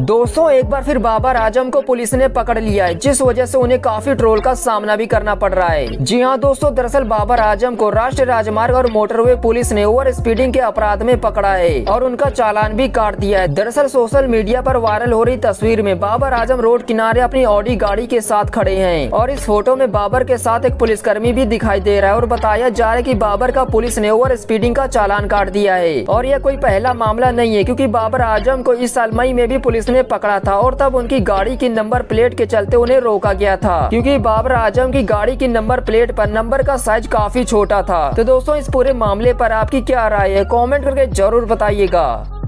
दोस्तों, एक बार फिर बाबर आज़म को पुलिस ने पकड़ लिया है, जिस वजह से उन्हें काफ़ी ट्रोल का सामना भी करना पड़ रहा है। जी हाँ दोस्तों, दरअसल बाबर आज़म को राष्ट्रीय राजमार्ग और मोटरवे पुलिस ने ओवर स्पीडिंग के अपराध में पकड़ा है और उनका चालान भी काट दिया है। दरअसल सोशल मीडिया पर वायरल हो रही तस्वीर में बाबर आज़म रोड किनारे अपनी ऑडी गाड़ी के साथ खड़े हैं और इस फ़ोटो में बाबर के साथ एक पुलिसकर्मी भी दिखाई दे रहा है और बताया जा रहा है की बाबर का पुलिस ने ओवर स्पीडिंग का चालान काट दिया है और यह कोई पहला मामला नहीं है, क्यूँकी बाबर आज़म को इस साल मई में भी पुलिस ने पकड़ा था और तब उनकी गाड़ी की नंबर प्लेट के चलते उन्हें रोका गया था। क्योंकि बाबर आज़म की गाड़ी की नंबर प्लेट पर नंबर का साइज़ काफ़ी छोटा था। तो दोस्तों, इस पूरे मामले पर आपकी क्या राय है? कमेंट करके ज़रूर बताइएगा।